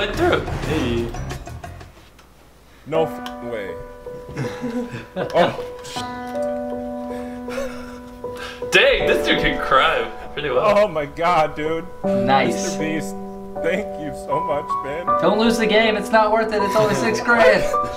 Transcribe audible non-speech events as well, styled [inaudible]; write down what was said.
went through. Hey. No f- way. [laughs] oh, Dang, this dude can cry pretty well. oh my god, dude. Nice. Mr. Beast, thank you so much, man. Don't lose the game. It's not worth it. It's only six grand. [laughs]